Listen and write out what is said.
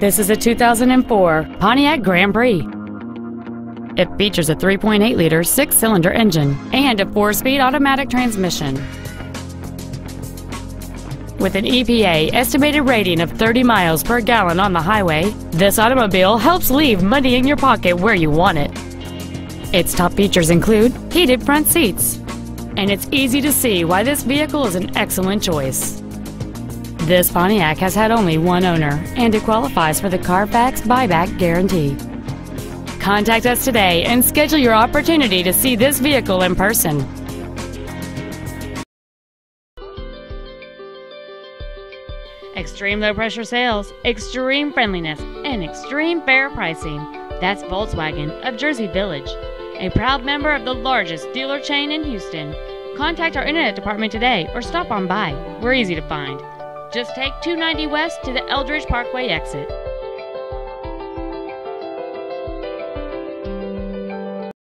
This is a 2004 Pontiac Grand Prix. It features a 3.8 liter six cylinder engine and a four speed automatic transmission. With an EPA estimated rating of 30 miles per gallon on the highway, this automobile helps leave money in your pocket where you want it. Its top features include heated front seats, and it's easy to see why this vehicle is an excellent choice. This Pontiac has had only one owner, and it qualifies for the Carfax buyback guarantee. Contact us today and schedule your opportunity to see this vehicle in person. Extreme low pressure sales, extreme friendliness, and extreme fair pricing. That's Volkswagen of Jersey Village, a proud member of the largest dealer chain in Houston. Contact our internet department today or stop on by. We're easy to find. Just take 290 West to the Eldridge Parkway exit.